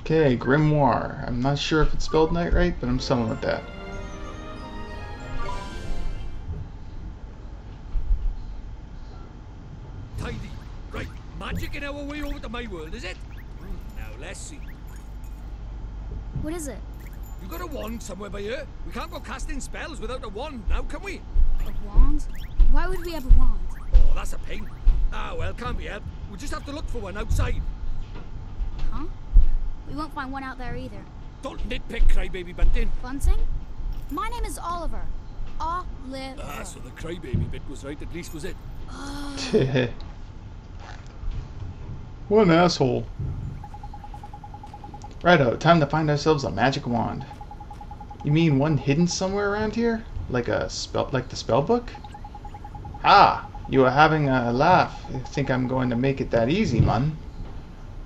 Okay, Grimoire. I'm not sure if it's spelled night right, but I'm selling with that. Tidy. Right, magic in our way over to my world, is it? Now let's see. What is it? You got a wand somewhere by here? We can't go casting spells without a wand now, can we? A wand? Why would we have a wand? Oh, that's a pain. Ah, well, can't be helped. We just have to look for one outside. Huh? We won't find one out there either. Don't nitpick, crybaby bunting. Bunting? My name is Oliver. Oliver. Ah, so the crybaby bit was right, at least was it? what an asshole. Righto, time to find ourselves a magic wand. You mean one hidden somewhere around here? Like a spell like the spell book? Ah, you are having a laugh. You think I'm going to make it that easy, man?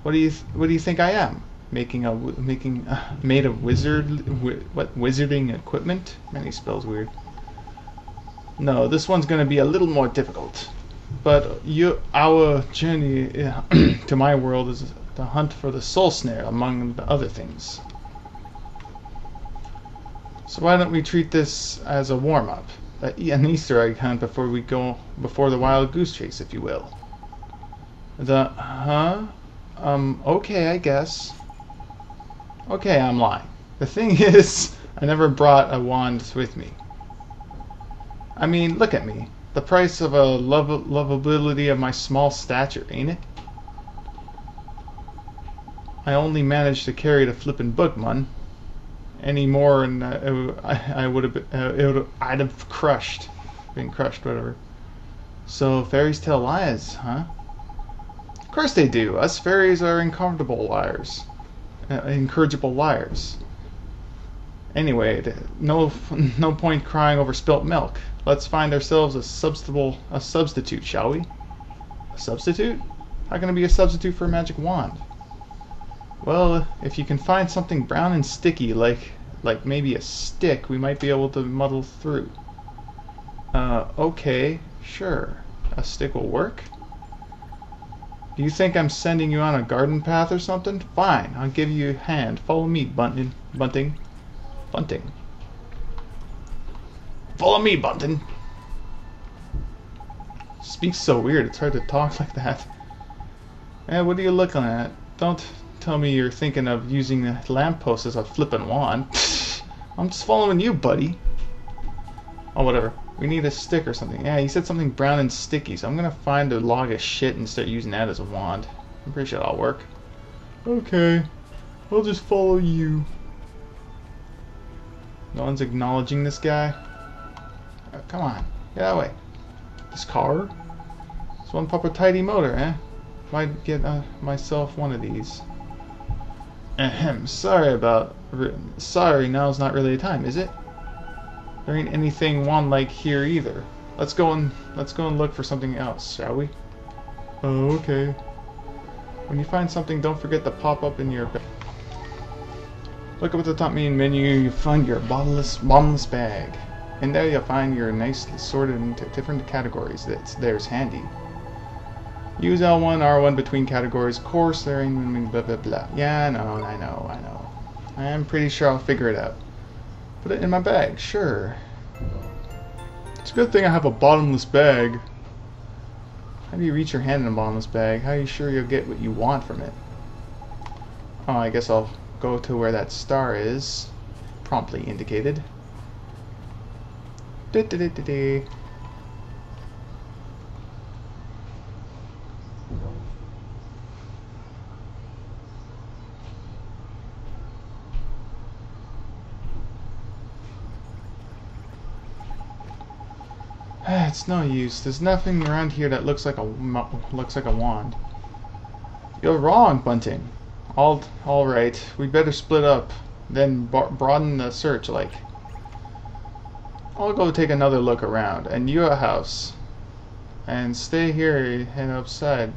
What do you th what do you think I am? Making a making uh, made of wizard wi what wizarding equipment? Many spells weird. No, this one's going to be a little more difficult. But you, our journey to my world is to hunt for the soul snare, among the other things. So why don't we treat this as a warm-up, an Easter egg hunt before we go before the wild goose chase, if you will. The huh? Um. Okay, I guess. Okay, I'm lying. The thing is, I never brought a wand with me. I mean, look at me. The price of a lov lovability of my small stature, ain't it? I only managed to carry the flippin' book, man. Any more, and uh, I, I would have, uh, I'd have crushed, been crushed, whatever. So fairies tell lies, huh? Of course they do. Us fairies are incorrigible liars, uh, incorrigible liars. Anyway, no, no point crying over spilt milk. Let's find ourselves a substitute, a substitute, shall we? A substitute? How can it be a substitute for a magic wand? Well, if you can find something brown and sticky, like like maybe a stick, we might be able to muddle through. Uh, okay, sure. A stick will work. Do you think I'm sending you on a garden path or something? Fine, I'll give you a hand. Follow me, Bunting. Bunting. Bunting. Follow me, Bunting. Speaks so weird, it's hard to talk like that. Eh, what are you looking at? Don't tell me you're thinking of using the lamppost as a flippin' wand. I'm just following you, buddy. Oh, whatever. We need a stick or something. Yeah, you said something brown and sticky, so I'm gonna find a log of shit and start using that as a wand. I'm pretty sure that'll work. Okay. I'll just follow you. No one's acknowledging this guy. Oh, come on. Get out of the way. This car? This one proper tidy motor, eh? Might get uh, myself one of these. Ahem. Sorry about. Sorry, now's not really the time, is it? There ain't anything one like here either. Let's go and let's go and look for something else, shall we? Oh, okay. When you find something, don't forget to pop up in your. Look up at the top main menu. You find your bottomless bottomless bag, and there you'll find your nicely sorted into different categories. That's there's handy. Use L1, R1 between categories. Course, there ain't blah blah blah. Yeah, I know, I know, I know. I'm pretty sure I'll figure it out. Put it in my bag, sure. It's a good thing I have a bottomless bag. How do you reach your hand in a bottomless bag? How are you sure you'll get what you want from it? Oh, I guess I'll go to where that star is. Promptly indicated. Da -da -da it's no use. There's nothing around here that looks like a looks like a wand. You're wrong, Bunting. All all right. We'd better split up, then broaden the search. Like, I'll go take another look around, and you a house, and stay here. and outside.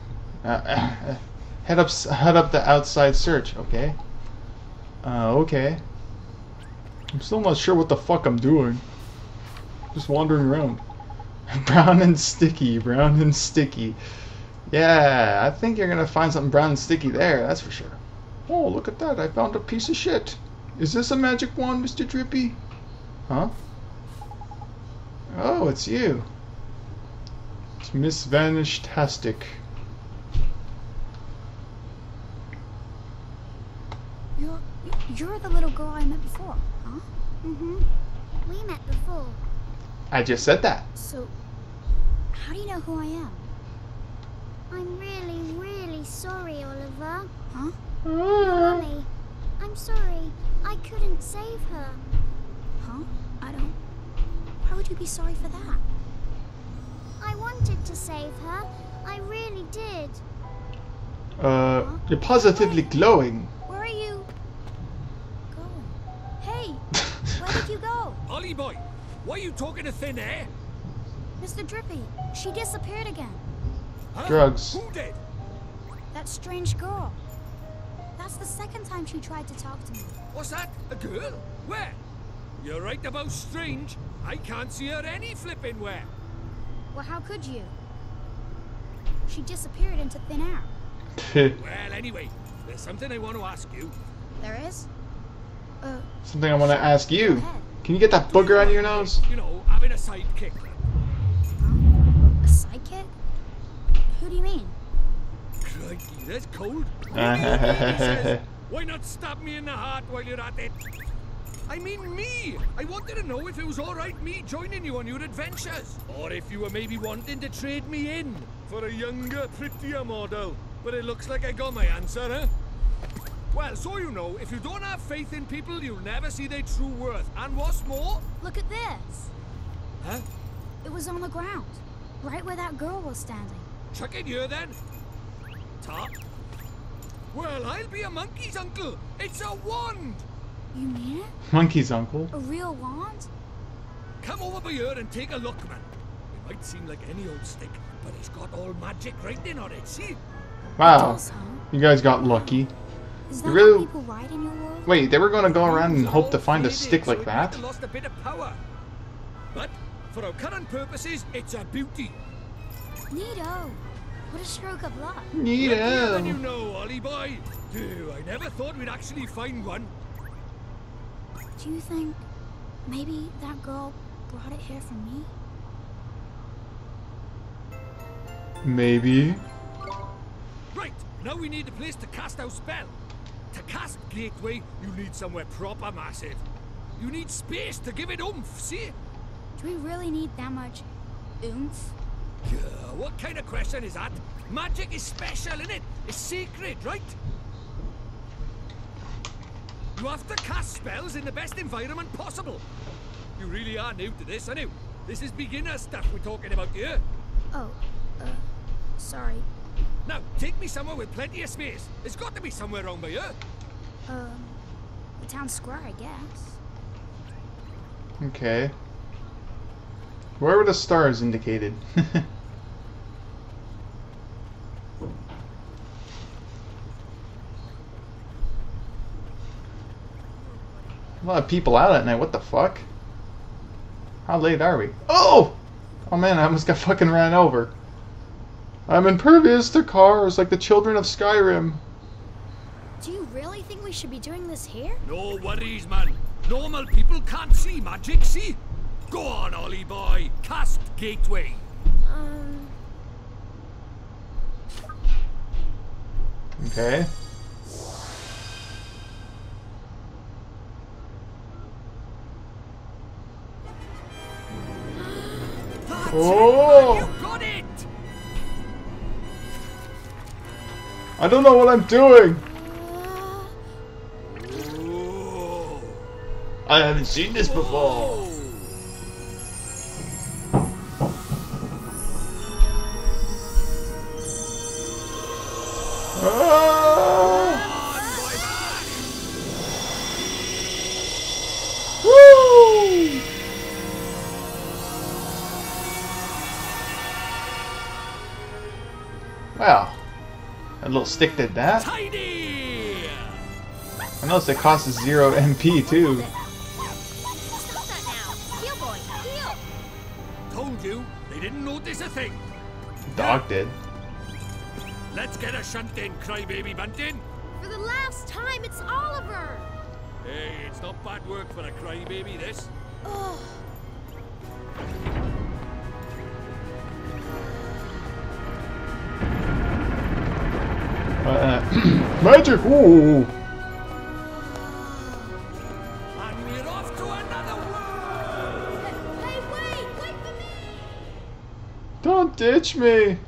Uh, head up. Head up the outside search. Okay. Uh, okay. I'm still not sure what the fuck I'm doing. Just wandering around. brown and sticky, brown and sticky. Yeah, I think you're gonna find something brown and sticky there, that's for sure. Oh, look at that. I found a piece of shit. Is this a magic wand, Mr. Drippy? Huh? Oh, it's you. It's Miss Vanish-tastic. You're you're the little girl I met before, huh? Mm-hmm. We met before. I just said that. So, how do you know who I am? I'm really, really sorry, Oliver. Huh? Molly, I'm sorry. I couldn't save her. Huh? I don't. Why would you be sorry for that? I wanted to save her. I really did. Uh, you're positively glowing. Where are you going? Hey, where did you go? Ollie boy, why are you talking to thin air? Mr. Drippy, she disappeared again. Huh? Drugs. Who did? That strange girl. That's the second time she tried to talk to me. What's that? A girl? Where? You're right about strange. I can't see her any flipping where. Well, how could you? She disappeared into thin air. Well, anyway, there's something I want to ask you. There is? Uh, Something I want to ask go you. ahead. Can you get that booger out of your nose? You know, having a sidekick. A sidekick? Who do you mean? Crikey, that's cold. Says, Why not stab me in the heart while you're at it? I mean me! I wanted to know if it was alright me joining you on your adventures. Or if you were maybe wanting to trade me in for a younger, prettier model. But it looks like I got my answer, huh? Well, so you know, if you don't have faith in people, you'll never see their true worth. And what's more... Look at this. Huh? It was on the ground, right where that girl was standing. Chuck it here then. Top. Well, I'll be a monkey's uncle. It's a wand. You mean it? Monkey's uncle. A real wand? Come over by here and take a look, man. It might seem like any old stick, but it's got all magic writing on it, see? Wow. Does, huh? You guys got lucky. Is You that really- people ride in your world? Wait, they were gonna go around and hope to find a stick like that? lost a bit of power. But for our current purposes, it's a beauty. Neato. What a stroke of luck. Luckier than you know, Ollie boy. Phew, I never thought we'd actually find one. Do you think maybe that girl brought it here for me? Maybe. Right, now we need a place to cast our spell. To cast Gateway, you need somewhere proper massive. You need space to give it oomph, see? Do we really need that much oomph? Yeah, what kind of question is that? Magic is special, innit? It's sacred, right? You have to cast spells in the best environment possible. You really are new to this, aren't you? This is beginner stuff we're talking about here. Oh, uh, sorry. Now, take me somewhere with plenty of space. There's got to be somewhere around by here. Um, the town square, I guess. Okay. Where were the stars indicated? A lot of people out at night. What the fuck? How late are we? Oh! Oh man, I almost got fucking ran over. I'm impervious to cars like the children of Skyrim. Do you really think we should be doing this here? No worries, man. Normal people can't see magic, see? Go on, Ollie boy. Cast Gateway. Um, Okay. Oh! I don't know what I'm doing. I haven't seen this before. A little stick did that. Tidy. I noticed it costs zero MP too. Stop that now. Heel boy, heel. Told you, they didn't notice a thing. Dog did. Let's get a shunt in, crybaby bunting. For the last time, it's Oliver! Hey, it's not bad work for a crybaby, this. Ugh. for me! Don't ditch me!